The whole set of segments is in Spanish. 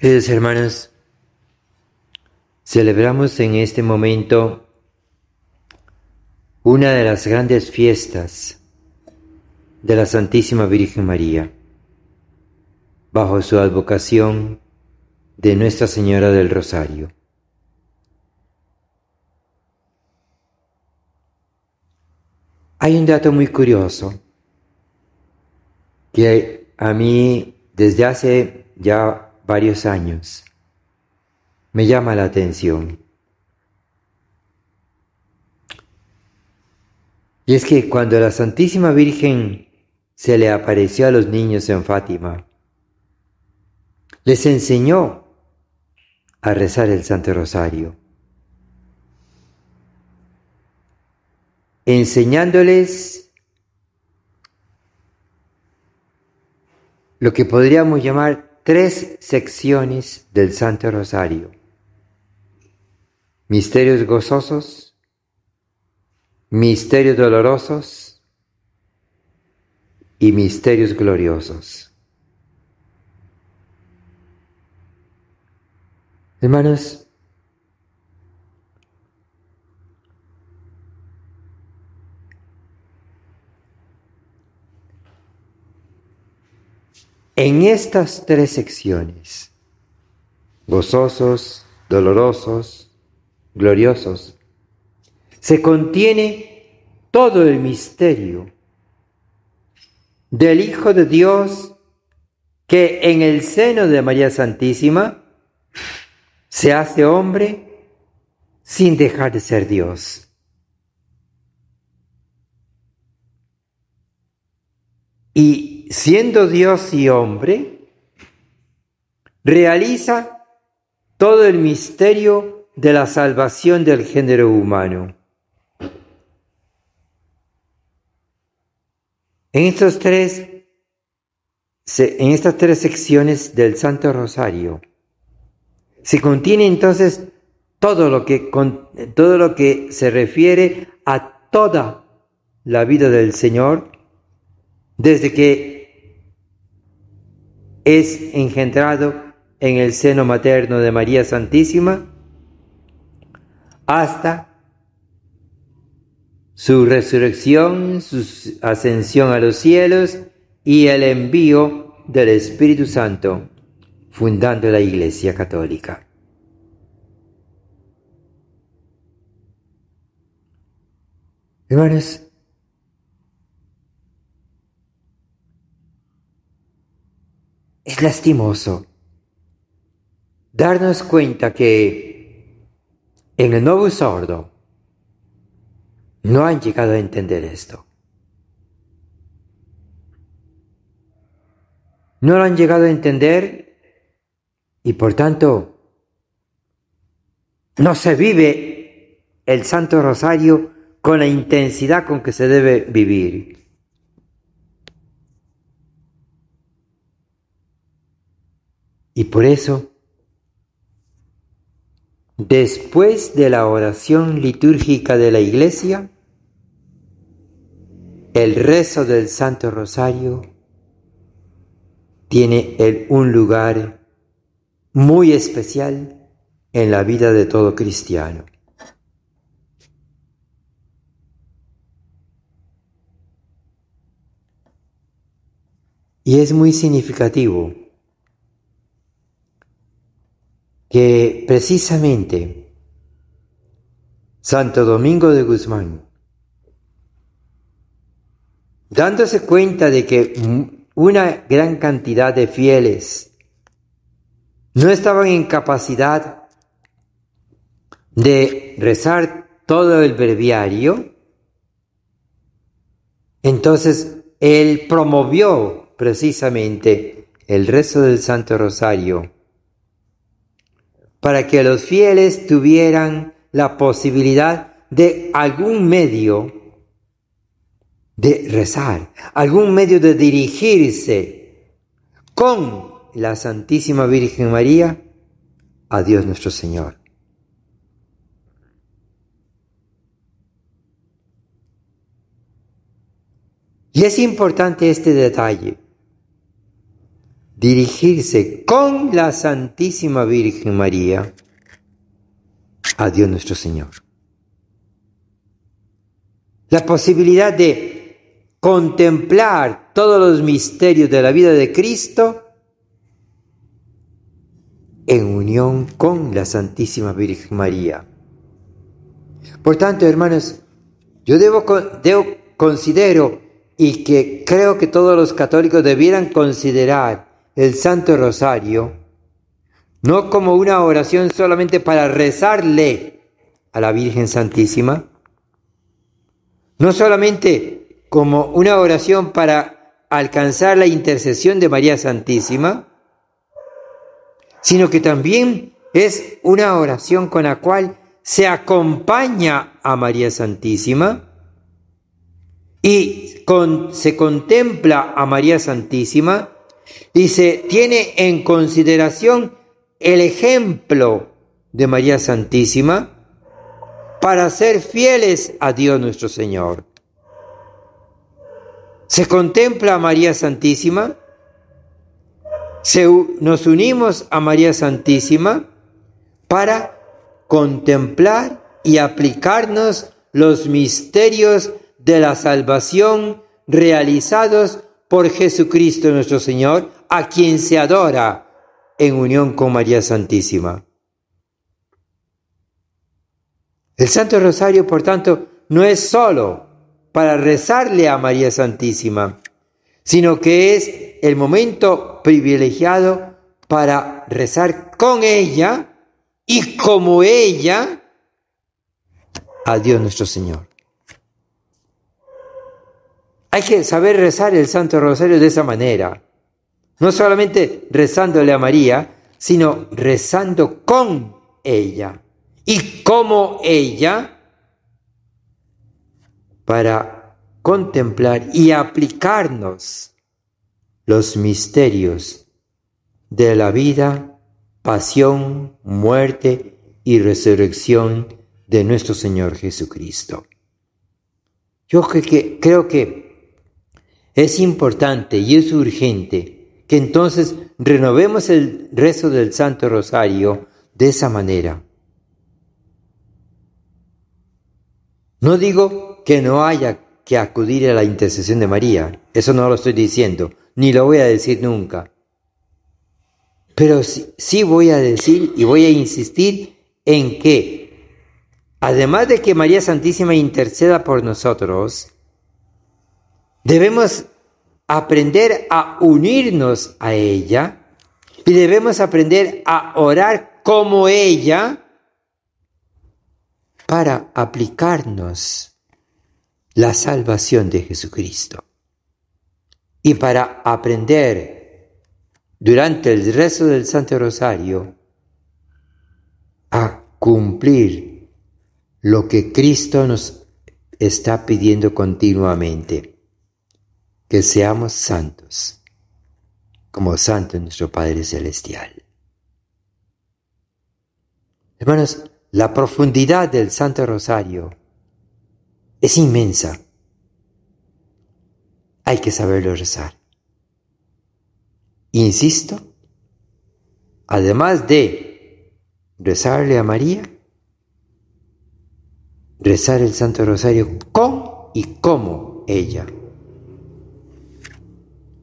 Queridos hermanos, celebramos en este momento una de las grandes fiestas de la Santísima Virgen María, bajo su advocación de Nuestra Señora del Rosario. Hay un dato muy curioso que a mí desde hace ya varios años me llama la atención. Y es que cuando la Santísima Virgen se le apareció a los niños en Fátima, les enseñó a rezar el Santo Rosario. enseñándoles lo que podríamos llamar tres secciones del Santo Rosario. Misterios gozosos, misterios dolorosos y misterios gloriosos. Hermanos, En estas tres secciones, gozosos, dolorosos, gloriosos, se contiene todo el misterio del Hijo de Dios que en el seno de María Santísima se hace hombre sin dejar de ser Dios. Y siendo Dios y hombre, realiza todo el misterio de la salvación del género humano. En, estos tres, en estas tres secciones del Santo Rosario se contiene entonces todo lo que, todo lo que se refiere a toda la vida del Señor, desde que es engendrado en el seno materno de María Santísima hasta su resurrección, su ascensión a los cielos y el envío del Espíritu Santo, fundando la Iglesia Católica. Hermanos, Lastimoso darnos cuenta que en el nuevo sordo no han llegado a entender esto. No lo han llegado a entender y por tanto no se vive el Santo Rosario con la intensidad con que se debe vivir. Y por eso, después de la oración litúrgica de la iglesia, el rezo del Santo Rosario tiene un lugar muy especial en la vida de todo cristiano. Y es muy significativo que precisamente Santo Domingo de Guzmán, dándose cuenta de que una gran cantidad de fieles no estaban en capacidad de rezar todo el breviario, entonces él promovió precisamente el rezo del Santo Rosario para que los fieles tuvieran la posibilidad de algún medio de rezar, algún medio de dirigirse con la Santísima Virgen María a Dios nuestro Señor. Y es importante este detalle, dirigirse con la Santísima Virgen María a Dios nuestro Señor. La posibilidad de contemplar todos los misterios de la vida de Cristo en unión con la Santísima Virgen María. Por tanto, hermanos, yo debo, considero y que creo que todos los católicos debieran considerar el Santo Rosario no como una oración solamente para rezarle a la Virgen Santísima, no solamente como una oración para alcanzar la intercesión de María Santísima, sino que también es una oración con la cual se acompaña a María Santísima y se contempla a María Santísima se tiene en consideración el ejemplo de María Santísima para ser fieles a Dios nuestro Señor. Se contempla a María Santísima nos unimos a María Santísima para contemplar y aplicarnos los misterios de la salvación realizados por Jesucristo nuestro Señor, a quien se adora en unión con María Santísima. El Santo Rosario, por tanto, no es solo para rezarle a María Santísima, sino que es el momento privilegiado para rezar con ella y como ella a Dios nuestro Señor. Hay que saber rezar el Santo Rosario de esa manera, no solamente rezándole a María, sino rezando con ella y como ella para contemplar y aplicarnos los misterios de la vida, pasión, muerte y resurrección de nuestro Señor Jesucristo. Yo creo que es importante y es urgente que entonces renovemos el rezo del Santo Rosario de esa manera. No digo que no haya que acudir a la intercesión de María. Eso no lo estoy diciendo, ni lo voy a decir nunca. Pero sí, voy a decir y voy a insistir en que, además de que María Santísima interceda por nosotros, debemos aprender a unirnos a ella y debemos aprender a orar como ella para aplicarnos la salvación de Jesucristo. Y para aprender durante el rezo del Santo Rosario a cumplir lo que Cristo nos está pidiendo continuamente, que seamos santos, como santo nuestro Padre Celestial. Hermanos, la profundidad del Santo Rosario es inmensa. Hay que saberlo rezar. Insisto, además de rezarle a María, rezar el Santo Rosario con y como ella,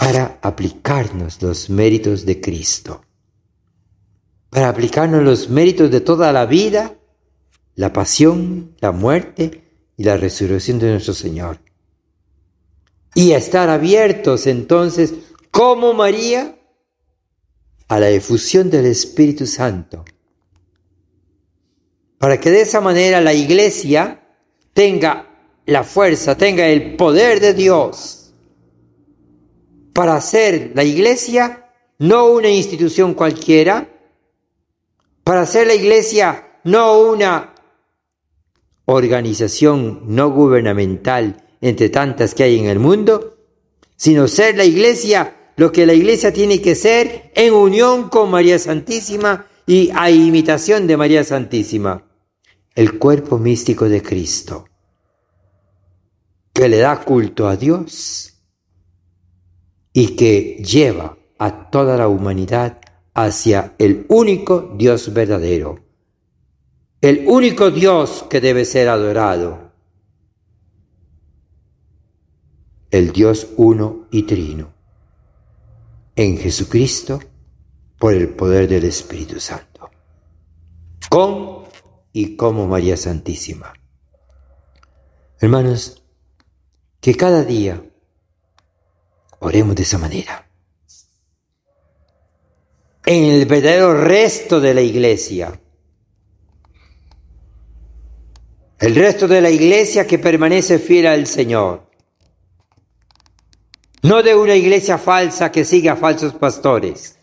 para aplicarnos los méritos de Cristo, para aplicarnos los méritos de toda la vida, la pasión, la muerte y la resurrección de nuestro Señor. Y estar abiertos entonces, como María, a la efusión del Espíritu Santo. Para que de esa manera la iglesia tenga la fuerza, tenga el poder de Dios para hacer la iglesia no una institución cualquiera, para hacer la iglesia no una organización no gubernamental entre tantas que hay en el mundo, sino ser la iglesia lo que la iglesia tiene que ser en unión con María Santísima y a imitación de María Santísima, el cuerpo místico de Cristo, que le da culto a Dios y que lleva a toda la humanidad hacia el único Dios verdadero, el único Dios que debe ser adorado, el Dios uno y trino, en Jesucristo por el poder del Espíritu Santo, con y como María Santísima. Hermanos, que cada día oremos de esa manera. En el verdadero resto de la iglesia. El resto de la iglesia que permanece fiel al Señor. No de una iglesia falsa que sigue a falsos pastores,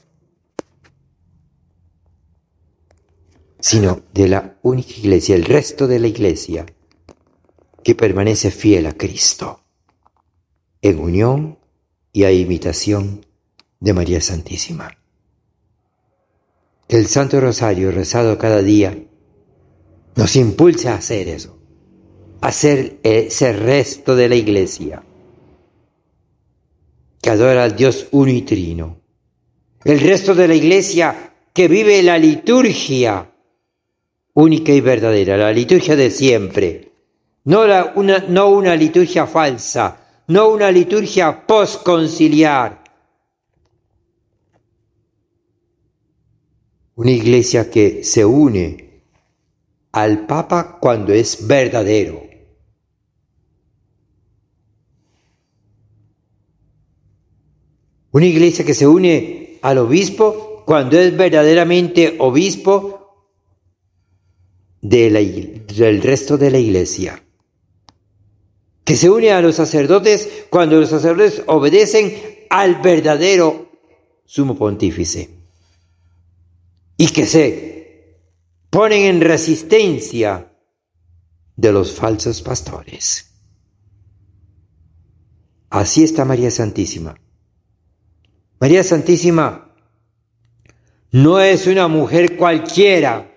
sino de la única iglesia, el resto de la iglesia que permanece fiel a Cristo, en unión y a imitación de María Santísima. El Santo Rosario rezado cada día nos impulsa a hacer eso, a ser ese resto de la iglesia que adora al Dios uno y trino. El resto de la iglesia que vive la liturgia única y verdadera, la liturgia de siempre, no una liturgia falsa, no una liturgia postconciliar. Una iglesia que se une al Papa cuando es verdadero. Una iglesia que se une al obispo cuando es verdaderamente obispo del resto de la iglesia que se une a los sacerdotes cuando los sacerdotes obedecen al verdadero sumo pontífice y que se ponen en resistencia de los falsos pastores. Así está María Santísima. María Santísima no es una mujer cualquiera,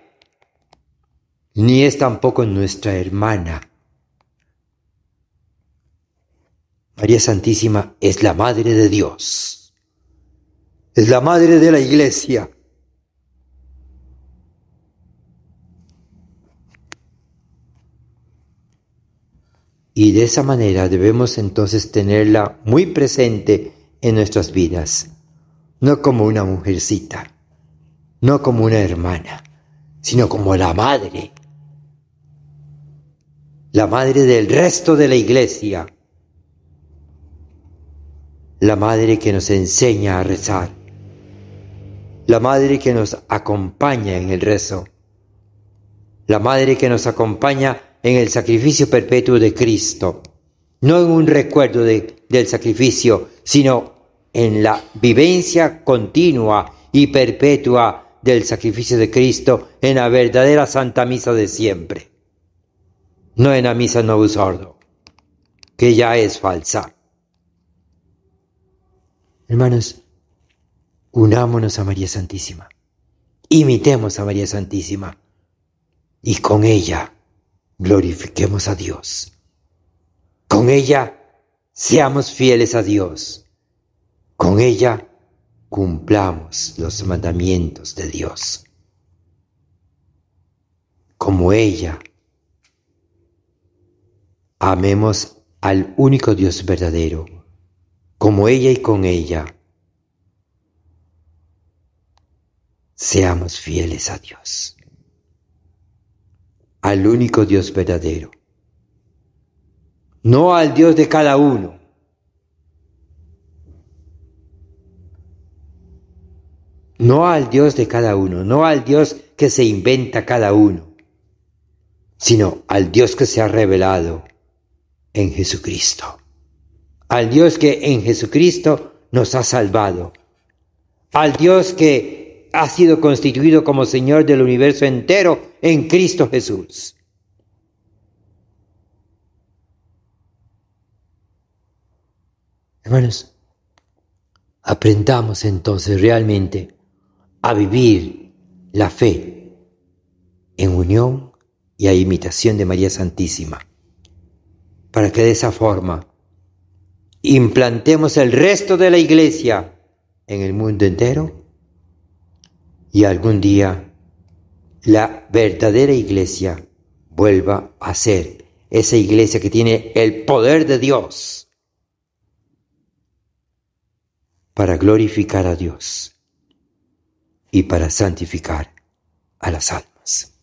ni es tampoco nuestra hermana María Santísima es la Madre de Dios, es la Madre de la Iglesia. Y de esa manera debemos entonces tenerla muy presente en nuestras vidas, no como una mujercita, no como una hermana, sino como la madre, la madre del resto de la iglesia la madre que nos enseña a rezar, la madre que nos acompaña en el rezo, la madre que nos acompaña en el sacrificio perpetuo de Cristo, no en un recuerdo del sacrificio, sino en la vivencia continua y perpetua del sacrificio de Cristo en la verdadera Santa Misa de siempre, no en la Misa no sordo, que ya es falsa. Hermanos, unámonos a María Santísima, imitemos a María Santísima y con ella glorifiquemos a Dios. Con ella seamos fieles a Dios. Con ella cumplamos los mandamientos de Dios. Como ella, amemos al único Dios verdadero como ella y con ella. Seamos fieles a Dios, al único Dios verdadero, no al Dios de cada uno. No al Dios de cada uno, no al Dios que se inventa cada uno, sino al Dios que se ha revelado en Jesucristo al Dios que en Jesucristo nos ha salvado, al Dios que ha sido constituido como Señor del universo entero en Cristo Jesús. Hermanos, aprendamos entonces realmente a vivir la fe en unión y a imitación de María Santísima, para que de esa forma implantemos el resto de la iglesia en el mundo entero y algún día la verdadera iglesia vuelva a ser esa iglesia que tiene el poder de Dios para glorificar a Dios y para santificar a las almas.